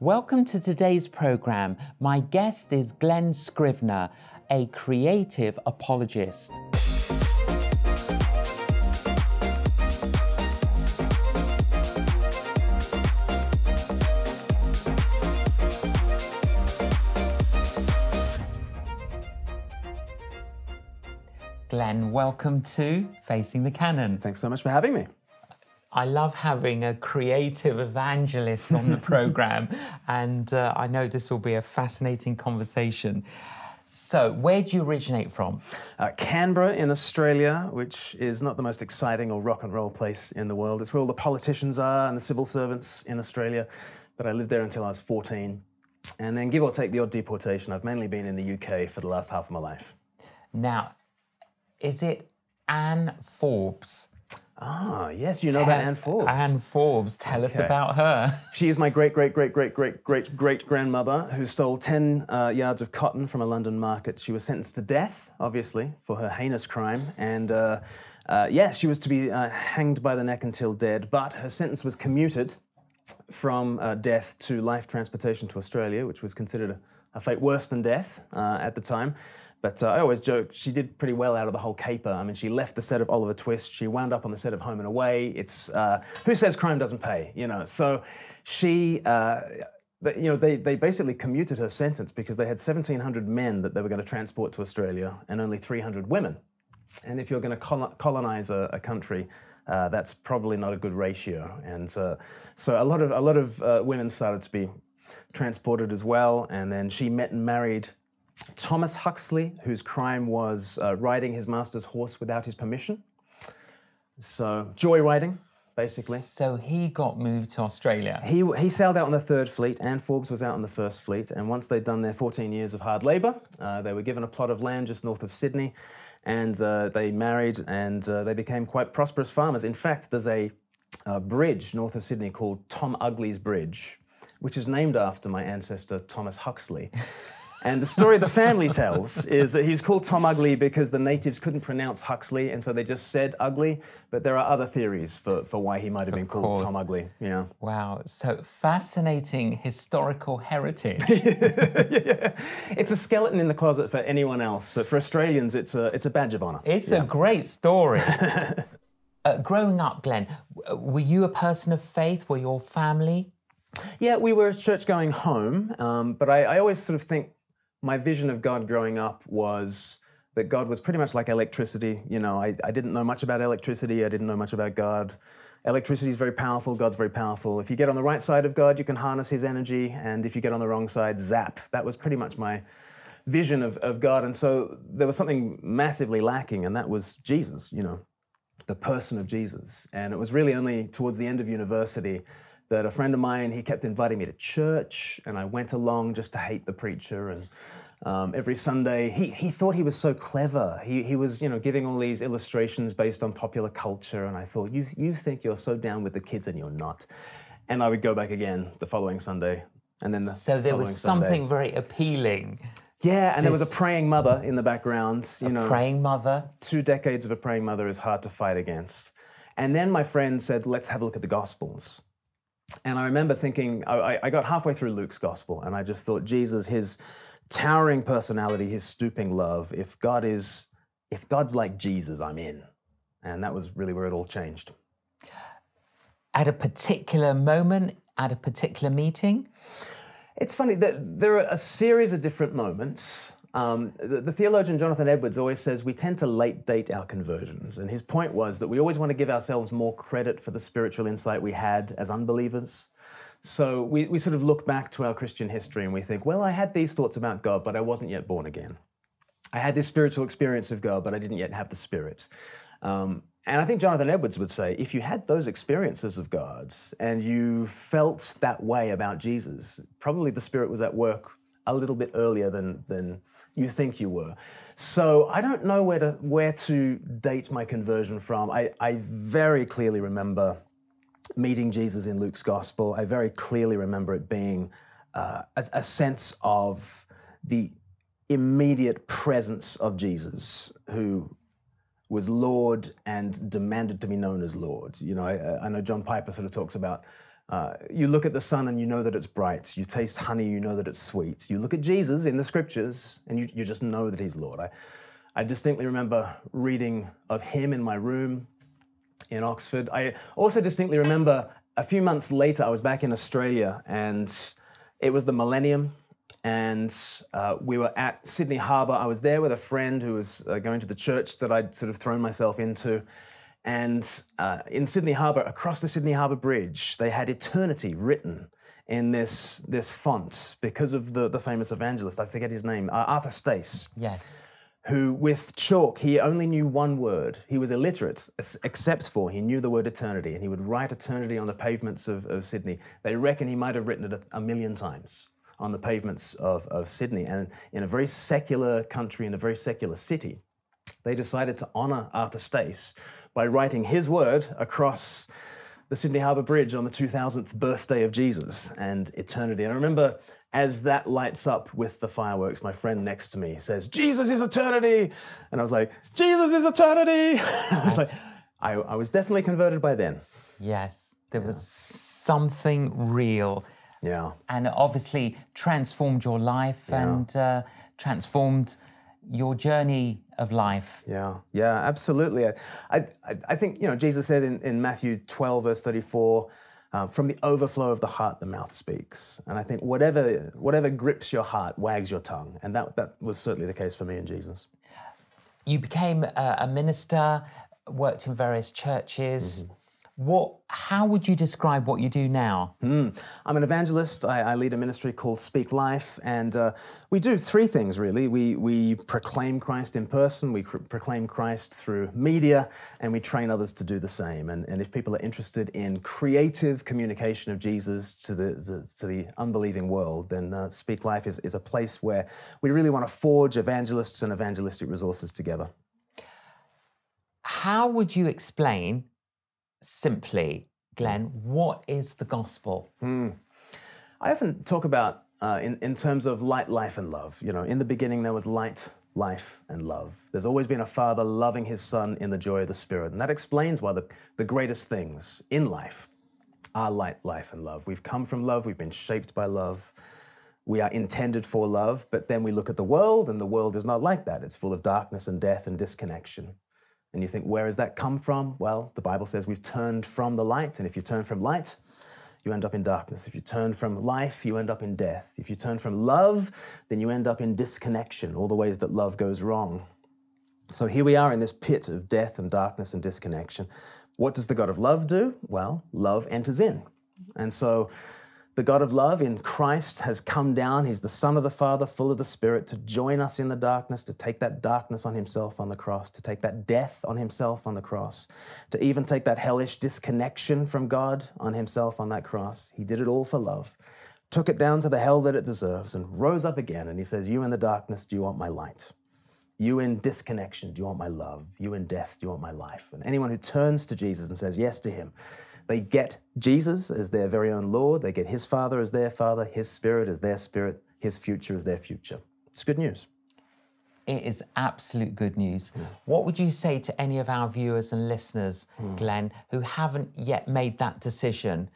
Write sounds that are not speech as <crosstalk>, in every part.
Welcome to today's program. My guest is Glen Scrivener, a creative apologist. Glen, welcome to Facing the Canon. Thanks so much for having me. I love having a creative evangelist on the <laughs> program, and uh, I know this will be a fascinating conversation. So, where do you originate from? Uh, Canberra in Australia, which is not the most exciting or rock and roll place in the world. It's where all the politicians are and the civil servants in Australia. But I lived there until I was 14. And then, give or take the odd deportation, I've mainly been in the UK for the last half of my life. Now, is it Anne Forbes? Ah, yes, you know about Anne Forbes. Anne Forbes, tell us about her. She is my great, great, great, great, great, great, great grandmother who stole 10 uh, yards of cotton from a London market. She was sentenced to death, obviously, for her heinous crime. And uh, uh, yeah, she was to be uh, hanged by the neck until dead, but her sentence was commuted from uh, death to life transportation to Australia, which was considered a, a fate worse than death uh, at the time. But uh, I always joke she did pretty well out of the whole caper. I mean, she left the set of Oliver Twist. She wound up on the set of Home and Away. It's uh, who says crime doesn't pay, you know? So she. Uh, you know, they, they basically commuted her sentence because they had 1,700 men that they were going to transport to Australia and only 300 women. And if you're going to col- colonize a, a country, uh, that's probably not a good ratio. And uh, so a lot of a lot of uh, women started to be transported as well. And then she met and married Thomas Huxley, whose crime was uh, riding his master's horse without his permission. So joyriding, basically. So he got moved to Australia. He, he sailed out on the third fleet, and Forbes was out on the first fleet. And once they'd done their 14 years of hard labour, uh, they were given a plot of land just north of Sydney, and uh, they married, and uh, they became quite prosperous farmers. In fact, there's a, a bridge north of Sydney called Tom Ugly's Bridge, which is named after my ancestor Thomas Huxley. And the story the family tells is that he's called Tom Ugly because the natives couldn't pronounce Huxley, and so they just said Ugly. But there are other theories for, for why he might have been called course. Tom Ugly. Yeah. Wow, so fascinating historical heritage. <laughs> It's a skeleton in the closet for anyone else, but for Australians, it's a, it's a badge of honour. It's a great story. <laughs> uh, growing up, Glen, were you a person of faith? Were your family? Yeah, we were a church going home, um, but I, I always sort of think my vision of God growing up was that God was pretty much like electricity. You know, I, I didn't know much about electricity, I didn't know much about God. Electricity is very powerful, God's very powerful. If you get on the right side of God, you can harness his energy, and if you get on the wrong side, zap. That was pretty much my vision of, of God. And so there was something massively lacking, and that was Jesus, you know, the person of Jesus. And it was really only towards the end of university that a friend of mine, he kept inviting me to church, and I went along just to hate the preacher. And um, every Sunday, he, he thought he was so clever. He, he was, you know, giving all these illustrations based on popular culture, and I thought, you, you think you're so down with the kids, and you're not. And I would go back again the following Sunday, and then the So there was following Sunday. something very appealing. Yeah, and there was a praying mother in the background. You know, Praying mother. two decades of a praying mother is hard to fight against. And then my friend said, let's have a look at the Gospels. And I remember thinking, I, I- I got halfway through Luke's Gospel, and I just thought, Jesus, his towering personality, his stooping love, if God is, if God's like Jesus, I'm in. And that was really where it all changed. At a particular moment, at a particular meeting. It's funny that there are a series of different moments. Um, the, the theologian Jonathan Edwards always says we tend to late date our conversions. And his point was that we always want to give ourselves more credit for the spiritual insight we had as unbelievers. So we, we sort of look back to our Christian history and we think, well, I had these thoughts about God, but I wasn't yet born again. I had this spiritual experience of God, but I didn't yet have the Spirit. Um, and I think Jonathan Edwards would say if you had those experiences of God and you felt that way about Jesus, probably the Spirit was at work a little bit earlier than, than you think you were. So I don't know where to, where to date my conversion from. I, I very clearly remember meeting Jesus in Luke's gospel. I very clearly remember it being uh, a, a sense of the immediate presence of Jesus, who was Lord and demanded to be known as Lord. You know, I, I know John Piper sort of talks about Uh, you look at the sun and you know that it's bright. You taste honey, you know that it's sweet. You look at Jesus in the scriptures and you, you just know that he's Lord. I, I distinctly remember reading of him in my room in Oxford. I also distinctly remember a few months later, I was back in Australia and it was the millennium. And uh, we were at Sydney Harbour. I was there with a friend who was uh, going to the church that I'd sort of thrown myself into. And uh, in Sydney Harbour, across the Sydney Harbour Bridge, they had eternity written in this, this font because of the, the famous evangelist. I forget his name, uh, Arthur Stace. Yes. Who, with chalk, he only knew one word. He was illiterate, except for he knew the word eternity, and he would write eternity on the pavements of, of Sydney. They reckon he might have written it a, a million times on the pavements of, of Sydney. And in a very secular country, in a very secular city, they decided to honour Arthur Stace by writing his word across the Sydney Harbour Bridge on the 2000th birthday of Jesus and eternity. And I remember as that lights up with the fireworks, my friend next to me says, Jesus is eternity. And I was like, Jesus is eternity. <laughs> I was like, I, I, was definitely converted by then. Yes, there was something real. Yeah. And obviously transformed your life yeah. and uh, transformed your journey of life. Yeah, yeah, absolutely. I, I, I think, you know, Jesus said in, in Matthew 12, verse 34, uh, from the overflow of the heart, the mouth speaks. And I think whatever, whatever grips your heart wags your tongue. And that, that was certainly the case for me and Jesus. You became a, a minister, worked in various churches. Mm-hmm. What, how would you describe what you do now? Mm. I'm an evangelist. I, I, lead a ministry called Speak Life, and uh, we do three things really. We, we proclaim Christ in person, we cr- proclaim Christ through media, and we train others to do the same. And, and if people are interested in creative communication of Jesus to the, the to the unbelieving world, then uh, Speak Life is, is a place where we really want to forge evangelists and evangelistic resources together. How would you explain simply, Glen, what is the gospel? Mm. I often talk about uh, in, in terms of light, life, and love. You know, in the beginning there was light, life, and love. There's always been a father loving his son in the joy of the Spirit. And that explains why the, the greatest things in life are light, life, and love. We've come from love, we've been shaped by love. We are intended for love, but then we look at the world, and the world is not like that. It's full of darkness and death and disconnection. And you think, where has that come from? Well, the Bible says we've turned from the light. And if you turn from light, you end up in darkness. If you turn from life, you end up in death. If you turn from love, then you end up in disconnection, all the ways that love goes wrong. So here we are in this pit of death and darkness and disconnection. What does the God of love do? Well, love enters in. And so the God of love in Christ has come down. He's the Son of the Father, full of the Spirit, to join us in the darkness, to take that darkness on himself on the cross, to take that death on himself on the cross, to even take that hellish disconnection from God on himself on that cross. He did it all for love, took it down to the hell that it deserves, and rose up again. And he says, You in the darkness, do you want my light? You in disconnection, do you want my love? You in death, do you want my life? And anyone who turns to Jesus and says yes to him, they get Jesus as their very own Lord. They get His Father as their Father, His Spirit as their Spirit, His future as their future. It's good news. It is absolute good news. Mm. What would you say to any of our viewers and listeners, mm. Glen, who haven't yet made that decision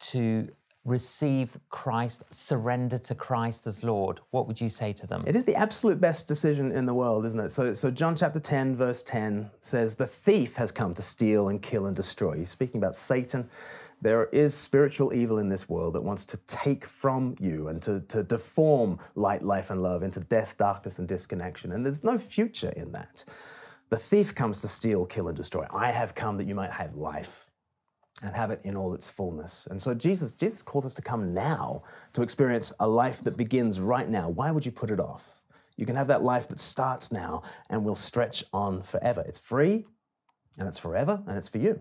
to receive Christ, surrender to Christ as Lord, what would you say to them? It is the absolute best decision in the world, isn't it? So, so John chapter 10, verse 10 says, The thief has come to steal and kill and destroy. He's speaking about Satan. There is spiritual evil in this world that wants to take from you and to, to deform light, life, and love into death, darkness, and disconnection. And there's no future in that. The thief comes to steal, kill, and destroy. I have come that you might have life and have it in all its fullness. And so Jesus, Jesus calls us to come now to experience a life that begins right now. Why would you put it off? You can have that life that starts now and will stretch on forever. It's free and it's forever and it's for you.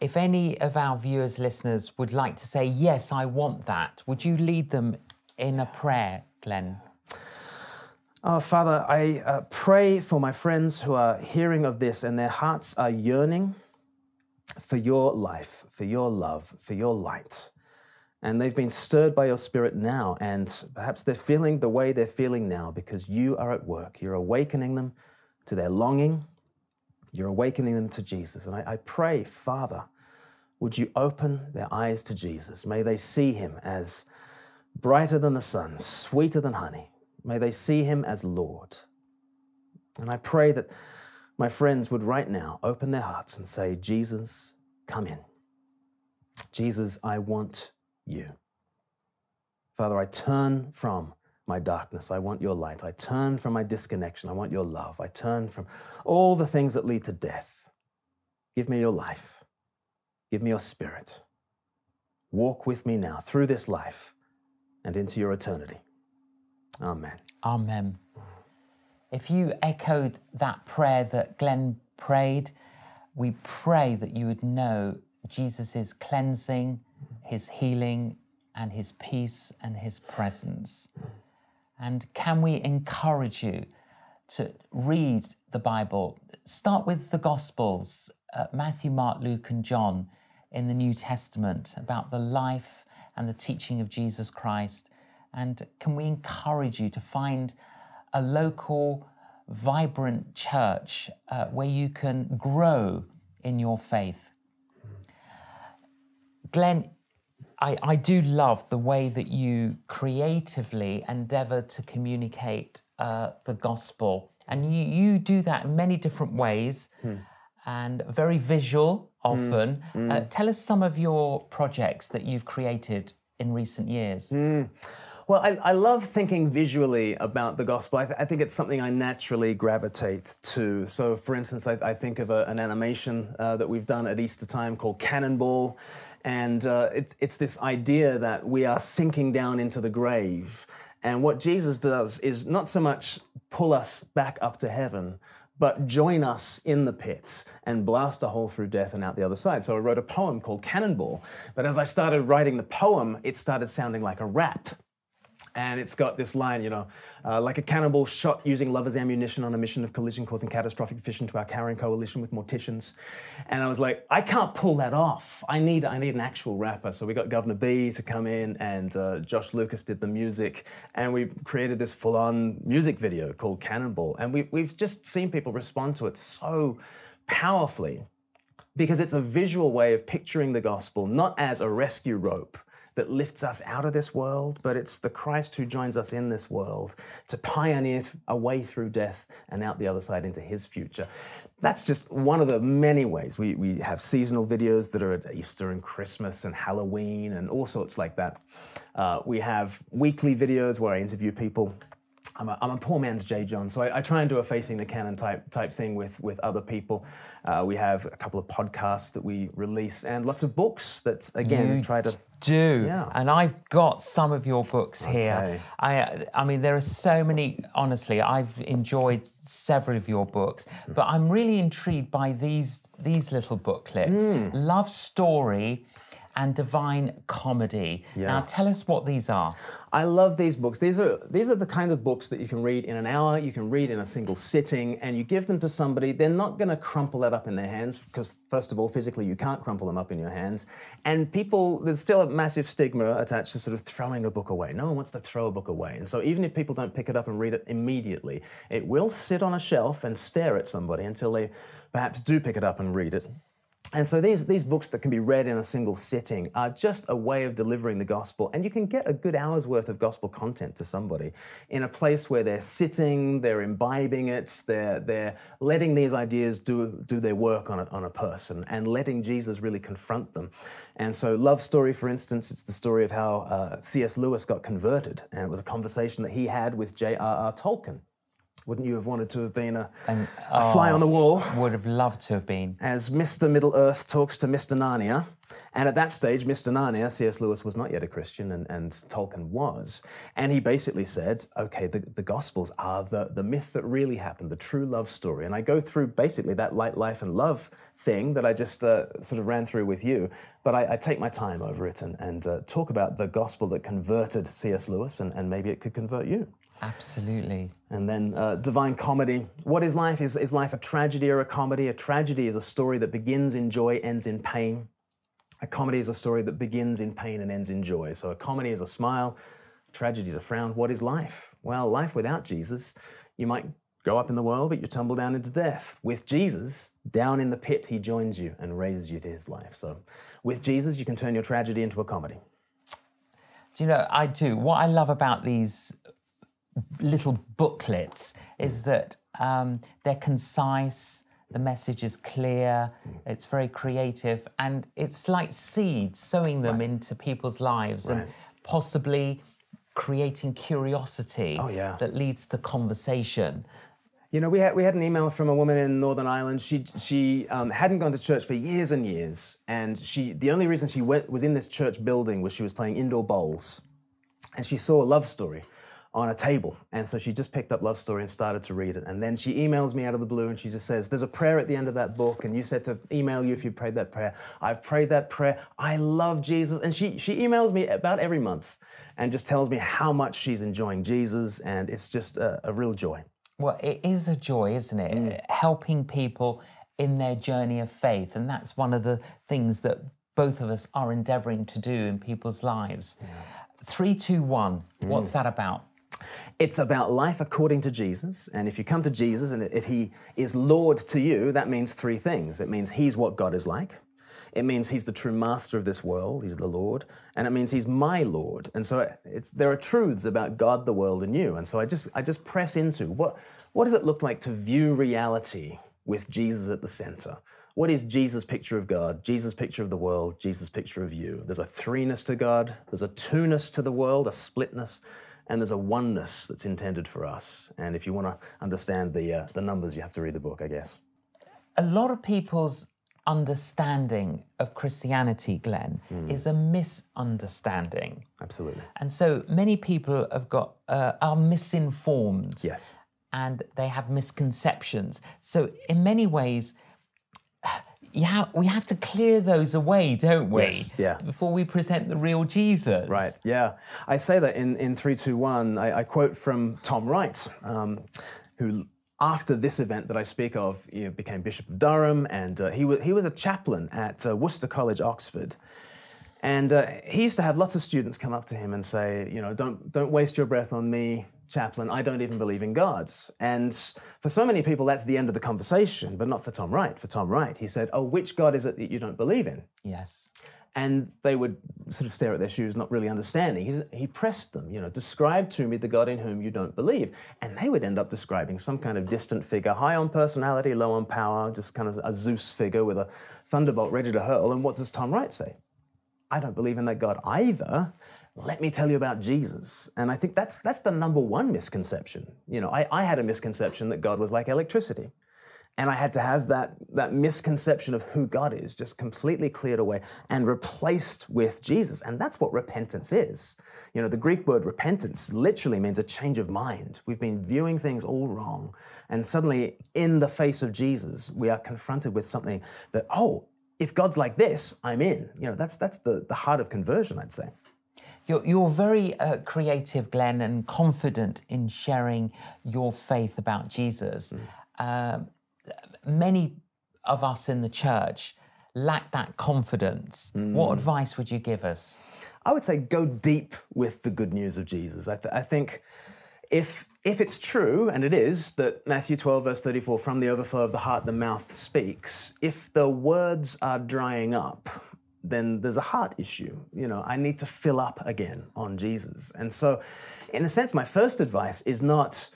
If any of our viewers, listeners would like to say, Yes, I want that, would you lead them in a prayer, Glen? Oh, Father, I uh, pray for my friends who are hearing of this and their hearts are yearning for your life, for your love, for your light. And they've been stirred by your spirit now, and perhaps they're feeling the way they're feeling now because you are at work. You're awakening them to their longing, you're awakening them to Jesus. And I, I pray, Father, would you open their eyes to Jesus? May they see him as brighter than the sun, sweeter than honey. May they see him as Lord. And I pray that my friends would right now open their hearts and say, Jesus, come in. Jesus, I want you. Father, I turn from my darkness. I want your light. I turn from my disconnection. I want your love. I turn from all the things that lead to death. Give me your life. Give me your spirit. Walk with me now through this life and into your eternity. Amen. Amen. If you echoed that prayer that Glen prayed, we pray that you would know Jesus' cleansing, his healing, and his peace and his presence. And can we encourage you to read the Bible? Start with the Gospels uh, Matthew, Mark, Luke, and John in the New Testament about the life and the teaching of Jesus Christ. And can we encourage you to find a local, vibrant church uh, where you can grow in your faith? Glen, I, I do love the way that you creatively endeavor to communicate uh, the gospel. And you, you do that in many different ways hmm. and very visual often. Mm. Uh, tell us some of your projects that you've created in recent years. Mm. Well, I, I, love thinking visually about the gospel. I, th- I, think it's something I naturally gravitate to. So, for instance, I, I think of a, an animation uh, that we've done at Easter time called Cannonball. And uh, it's, it's this idea that we are sinking down into the grave. And what Jesus does is not so much pull us back up to heaven, but join us in the pits and blast a hole through death and out the other side. So I wrote a poem called Cannonball. But as I started writing the poem, it started sounding like a rap. And it's got this line, you know, uh, like a cannonball shot using lover's ammunition on a mission of collision causing catastrophic fission to our carrying coalition with morticians. And I was like, I can't pull that off. I need, I need an actual rapper. So we got Guvna B to come in and uh, Josh Lucas did the music. And we created this full on music video called Cannonball. And we, we've just seen people respond to it so powerfully because it's a visual way of picturing the gospel, not as a rescue rope that lifts us out of this world, but it's the Christ who joins us in this world to pioneer a way through death and out the other side into his future. That's just one of the many ways. We, we have seasonal videos that are at Easter and Christmas and Halloween and all sorts like that. Uh, we have weekly videos where I interview people I'm a, I'm a poor man's J. John, so I, I, try and do a facing the canon type type thing with with other people. Uh, we have a couple of podcasts that we release and lots of books that again you try to do. Yeah. And I've got some of your books okay. here. I I mean there are so many honestly I've enjoyed several of your books, but I'm really intrigued by these these little booklets. Mm. Love Story and Divine Comedy. Yeah. Now, tell us what these are. I love these books. These are these are the kind of books that you can read in an hour. You can read in a single sitting, and you give them to somebody. They're not going to crumple that up in their hands because, first of all, physically you can't crumple them up in your hands. And people, there's still a massive stigma attached to sort of throwing a book away. No one wants to throw a book away, and so even if people don't pick it up and read it immediately, it will sit on a shelf and stare at somebody until they perhaps do pick it up and read it. And so these, these books that can be read in a single sitting are just a way of delivering the gospel. And you can get a good hour's worth of gospel content to somebody in a place where they're sitting, they're imbibing it, they're, they're letting these ideas do, do their work on a, on a person and letting Jesus really confront them. And so, Love Story, for instance, it's the story of how uh, C.S. Lewis got converted. And it was a conversation that he had with J.R.R. Tolkien. Wouldn't you have wanted to have been a, and, oh, a fly on the wall? Would have loved to have been. As Mr. Middle Earth talks to Mr. Narnia. And at that stage, Mr. Narnia, C.S. Lewis was not yet a Christian, and, and Tolkien was. And he basically said, okay, the, the Gospels are the, the myth that really happened, the true love story. And I go through basically that light, life, and love thing that I just uh, sort of ran through with you. But I, I take my time over it and, and uh, talk about the gospel that converted C.S. Lewis, and, and maybe it could convert you. Absolutely. And then uh, Divine Comedy. What is life? Is, is life a tragedy or a comedy? A tragedy is a story that begins in joy, ends in pain. A comedy is a story that begins in pain and ends in joy. So a comedy is a smile, tragedy is a frown. What is life? Well, life without Jesus, you might go up in the world, but you tumble down into death. With Jesus, down in the pit, he joins you and raises you to his life. So with Jesus, you can turn your tragedy into a comedy. Do you know, I do. What I love about these little booklets is that um, they're concise, the message is clear, it's very creative, and it's like seeds, sowing them into people's lives and possibly creating curiosity Oh, yeah. that leads to conversation. You know, we had, we had an email from a woman in Northern Ireland. She, she um, hadn't gone to church for years and years. And she, the only reason she went, was in this church building was she was playing indoor bowls. And she saw a love story on a table. And so she just picked up Love Story and started to read it. And then she emails me out of the blue and she just says, There's a prayer at the end of that book. And you said to email you if you prayed that prayer. I've prayed that prayer. I love Jesus. And she, she emails me about every month and just tells me how much she's enjoying Jesus. And it's just a, a real joy. Well, it is a joy, isn't it? Mm. Helping people in their journey of faith. And that's one of the things that both of us are endeavoring to do in people's lives. 321, what's mm. that about? It's about life according to Jesus. And if you come to Jesus and if he is Lord to you, that means three things. It means he's what God is like. It means he's the true master of this world, he's the Lord, and it means he's my Lord. And so there are truths about God, the world, and you. And so I just, I just press into what, what does it look like to view reality with Jesus at the center? What is Jesus' picture of God, Jesus' picture of the world, Jesus' picture of you? There's a threeness to God, there's a two-ness to the world, a splitness, and there's a oneness that's intended for us. And if you want to understand the, uh, the numbers, you have to read the book, I guess. A lot of people's understanding of Christianity, Glen, is a misunderstanding. Absolutely. And so many people have got uh, are misinformed. Yes. and they have misconceptions. So, in many ways, ha- we have to clear those away, don't we? Yes, yeah. Before we present the real Jesus. Right. Yeah. I say that in, in 321. I, I quote from Tom Wright, um, who, after this event that I speak of, you know, became Bishop of Durham, and uh, he, wa- he was a chaplain at uh, Worcester College, Oxford. And uh, he used to have lots of students come up to him and say, you know, don't, don't waste your breath on me, chaplain. I don't even believe in God. And for so many people, that's the end of the conversation, but not for Tom Wright. For Tom Wright, he said, oh, which God is it that you don't believe in? Yes. and they would sort of stare at their shoes, not really understanding. He's, he pressed them, you know, describe to me the God in whom you don't believe. And they would end up describing some kind of distant figure, high on personality, low on power, just kind of a Zeus figure with a thunderbolt ready to hurl. And what does Tom Wright say? I don't believe in that God either. Let me tell you about Jesus. And I think that's, that's the number one misconception. You know, I, I had a misconception that God was like electricity. And I had to have that, that misconception of who God is just completely cleared away and replaced with Jesus. And that's what repentance is. You know, the Greek word repentance literally means a change of mind. We've been viewing things all wrong. And suddenly, in the face of Jesus, we are confronted with something that, oh, if God's like this, I'm in. You know, that's, that's the, the heart of conversion, I'd say. You're, you're very uh, creative, Glen, and confident in sharing your faith about Jesus. Um, many of us in the church lack that confidence. What advice would you give us? I would say go deep with the good news of Jesus. I, th- I think if if it's true, and it is, that Matthew 12, verse 34, from the overflow of the heart, the mouth speaks, if the words are drying up, then there's a heart issue. You know, I need to fill up again on Jesus. And so, in a sense, my first advice is not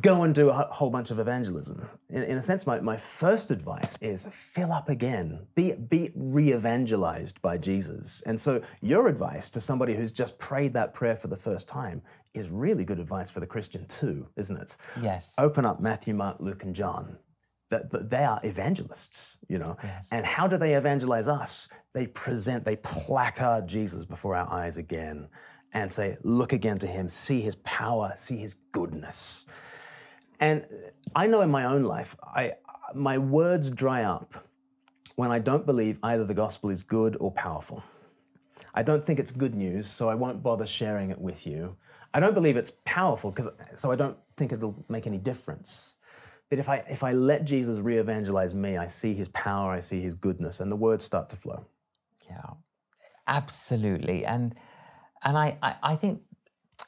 go and do a whole bunch of evangelism. In, in a sense, my, my first advice is fill up again, be, be re evangelized by Jesus. And so, your advice to somebody who's just prayed that prayer for the first time is really good advice for the Christian too, isn't it? Yes. Open up Matthew, Mark, Luke, and John. That that they are evangelists, you know. Yes. And how do they evangelize us? They present, they placard Jesus before our eyes again and say, look again to him, see his power, see his goodness. And I know in my own life, I, my words dry up when I don't believe either the gospel is good or powerful. I don't think it's good news, so I won't bother sharing it with you. I don't believe it's powerful, because so I don't think it'll make any difference. But if I if I let Jesus re-evangelize me, I see his power, I see his goodness, and the words start to flow. Yeah, absolutely. And and I, I, I think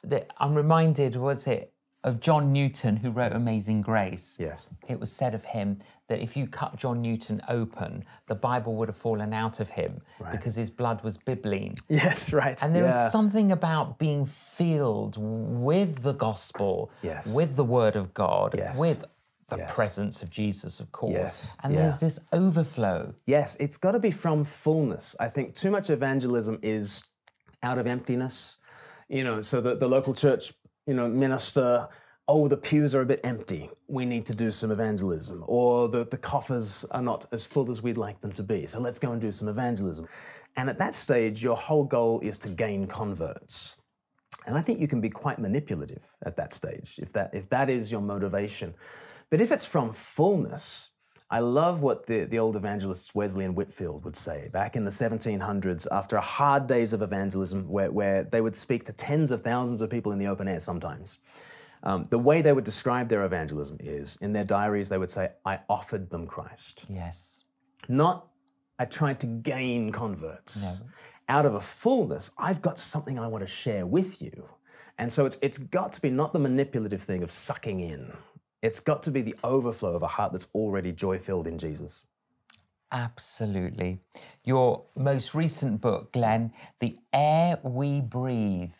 that I'm reminded, was it of John Newton, who wrote Amazing Grace, Yes. it was said of him that if you cut John Newton open, the Bible would have fallen out of him because his blood was bibline. Yes, right. And there is yeah. something about being filled with the gospel, Yes. with the word of God, Yes. with the Yes. presence of Jesus, of course. Yes. And Yeah. there's this overflow. Yes, it's got to be from fullness. I think too much evangelism is out of emptiness. You know, so the, the local church, you know, minister, oh, the pews are a bit empty. We need to do some evangelism. Or the, the coffers are not as full as we'd like them to be. So let's go and do some evangelism. And at that stage, your whole goal is to gain converts. And I think you can be quite manipulative at that stage if that, if that is your motivation. But if it's from fullness, I love what the, the old evangelists Wesley and Whitefield would say back in the 1700s after a hard days of evangelism where, where they would speak to tens of thousands of people in the open air sometimes. Um, the way they would describe their evangelism is in their diaries, they would say, I offered them Christ. Yes. Not, I tried to gain converts. No. Out of a fullness, I've got something I want to share with you. And so it's, it's got to be not the manipulative thing of sucking in. It's got to be the overflow of a heart that's already joy filled in Jesus. Absolutely. Your most recent book, Glen, The Air We Breathe.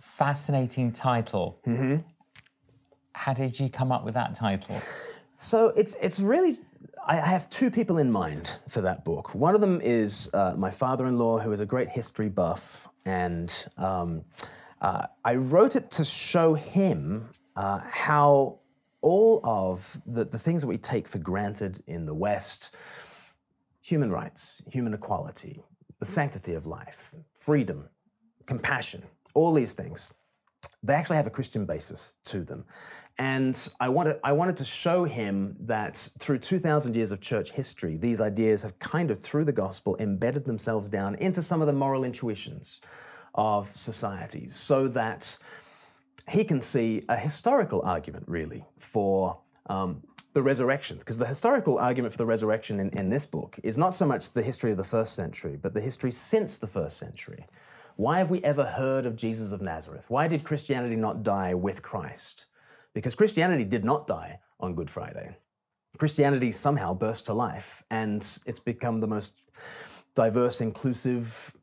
Fascinating title. How did you come up with that title? So it's it's really I I have two people in mind for that book. One of them is uh, my father-in-law, who is a great history buff, and um, uh, I wrote it to show him uh, how all of the, the things that we take for granted in the West, human rights, human equality, the sanctity of life, freedom, compassion, all these things they actually have a Christian basis to them. And I wanted, I wanted to show him that through 2,000 years of church history, these ideas have kind of, through the gospel, embedded themselves down into some of the moral intuitions of societies so that he can see a historical argument, really, for um, the resurrection. Because the historical argument for the resurrection in, in this book is not so much the history of the first century, but the history since the first century. Why have we ever heard of Jesus of Nazareth? Why did Christianity not die with Christ? Because Christianity did not die on Good Friday. Christianity somehow burst to life, and it's become the most diverse, inclusive,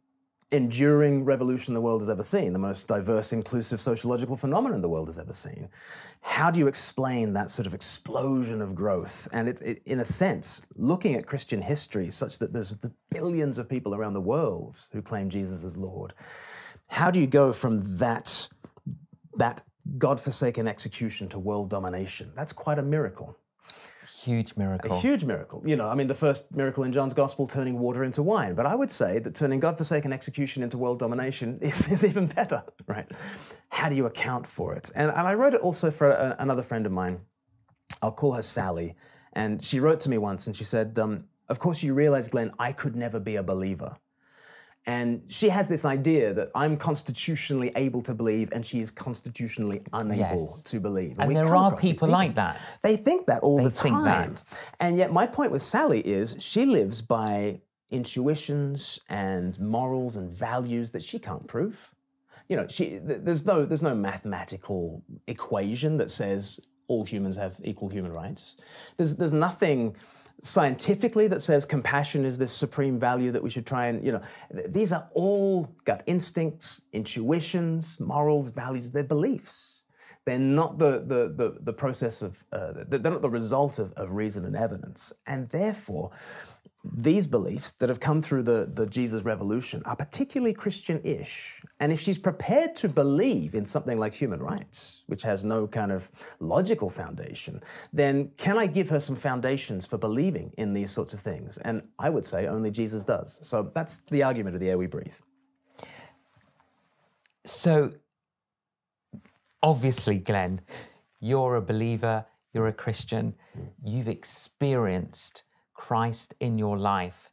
enduring revolution the world has ever seen, the most diverse, inclusive sociological phenomenon the world has ever seen. How do you explain that sort of explosion of growth? And it, it, in a sense, looking at Christian history, such that there's the billions of people around the world who claim Jesus as Lord, how do you go from that, that God-forsaken execution to world domination? That's quite a miracle. Huge miracle. A huge miracle. You know, I mean, the first miracle in John's Gospel, turning water into wine. But I would say that turning God-forsaken execution into world domination <laughs> is, is even better, right? How do you account for it? And, and I wrote it also for a, another friend of mine. I'll call her Sally. And she wrote to me once and she said, um, Of course, you realize, Glen, I could never be a believer. And she has this idea that I'm constitutionally able to believe and she is constitutionally unable Yes. to believe. and we there are these people like that. they think that all the think time. that. And yet, my point with Sally is she lives by intuitions and morals and values that she can't prove. You know, she, there's, no, there's no mathematical equation that says all humans have equal human rights. There's, there's nothing scientifically that says compassion is this supreme value that we should try and, you know, th- these are all gut instincts, intuitions, morals, values, they're beliefs. They're not the, the, the, the process of, uh, they're not the result of, of reason and evidence. And therefore, these beliefs that have come through the, the Jesus revolution are particularly Christian ish. And if she's prepared to believe in something like human rights, which has no kind of logical foundation, then can I give her some foundations for believing in these sorts of things? And I would say only Jesus does. So that's the argument of the air we breathe. So, obviously, Glen, you're a believer, you're a Christian, hmm. you've experienced Christ in your life.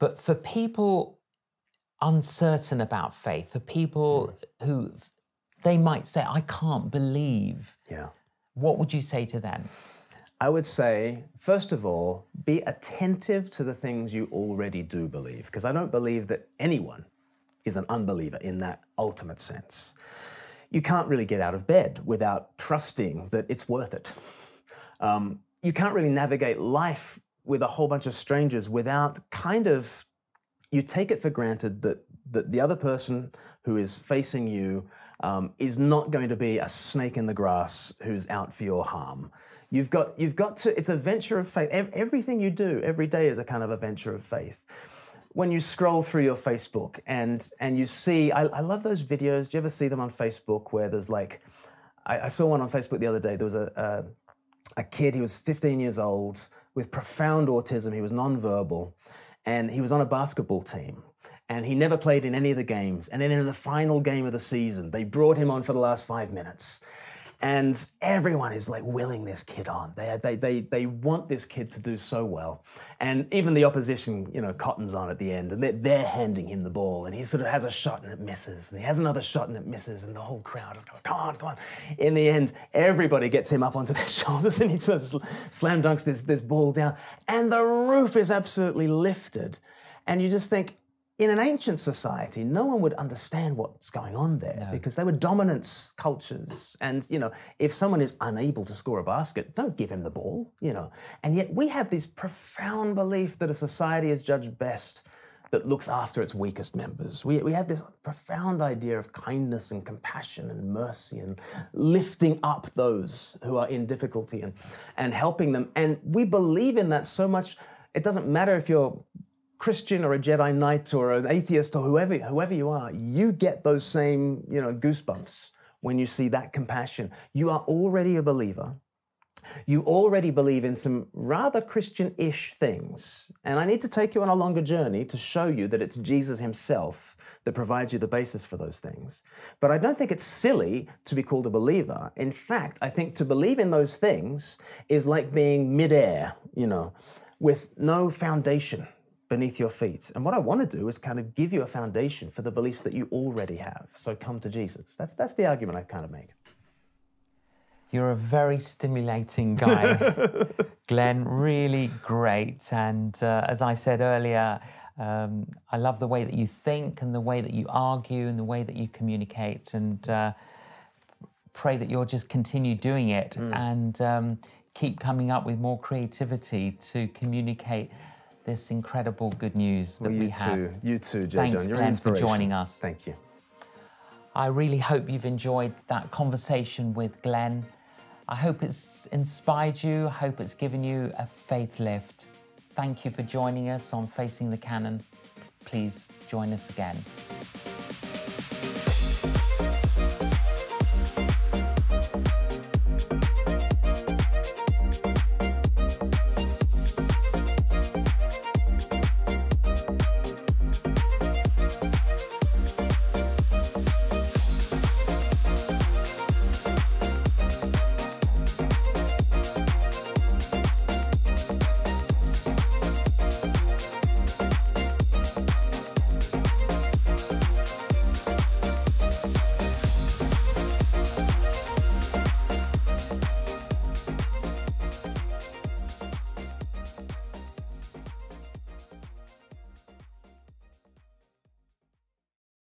But for people uncertain about faith, for people who they might say, I can't believe, Yeah. what would you say to them? I would say, first of all, be attentive to the things you already do believe, because I don't believe that anyone is an unbeliever in that ultimate sense. you can't really get out of bed without trusting that it's worth it. Um, you can't really navigate life with a whole bunch of strangers without kind of you take it for granted that that the other person who is facing you um, is not going to be a snake in the grass who's out for your harm. You've got you've got to. It's a venture of faith. Everything you do every day is a kind of a venture of faith. When you scroll through your Facebook and and you see, I, I love those videos. Do you ever see them on Facebook where there's like, I, I saw one on Facebook the other day. There was a, a a kid. He was 15 years old with profound autism. He was nonverbal, and he was on a basketball team. And he never played in any of the games. And then in the final game of the season, they brought him on for the last five minutes. And everyone is like willing this kid on. They, they, they, they want this kid to do so well. And even the opposition, you know, Cotton's on at the end, and they're, they're handing him the ball, and he sort of has a shot and it misses, and he has another shot and it misses, and the whole crowd is going, come on, come on. In the end, everybody gets him up onto their <laughs> shoulders, and he sort of slam dunks this, this ball down, and the roof is absolutely lifted. And you just think, in an ancient society, no one would understand what's going on there no. because they were dominance cultures. And, you know, if someone is unable to score a basket, don't give him the ball, you know. And yet we have this profound belief that a society is judged best that looks after its weakest members. We, we have this profound idea of kindness and compassion and mercy and lifting up those who are in difficulty and, and helping them. And we believe in that so much. It doesn't matter if you're Christian or a Jedi Knight or an atheist or whoever, whoever you are, you get those same you know, goosebumps when you see that compassion. You are already a believer. You already believe in some rather Christian ish things. And I need to take you on a longer journey to show you that it's Jesus himself that provides you the basis for those things. But I don't think it's silly to be called a believer. In fact, I think to believe in those things is like being midair, you know, with no foundation beneath your feet. And what I want to do is kind of give you a foundation for the beliefs that you already have. So come to Jesus. That's, that's the argument I kind of make. You're a very stimulating guy, <laughs> Glen. Really great. And uh, as I said earlier, um, I love the way that you think and the way that you argue and the way that you communicate. And uh, pray that you'll just continue doing it mm. and um, keep coming up with more creativity to communicate this incredible good news that well, we have. Too. You too, J. Thanks, John. Glen, for joining us. Thank you. I really hope you've enjoyed that conversation with Glen. I hope it's inspired you. I hope it's given you a faith lift. Thank you for joining us on Facing the Canon. Please join us again.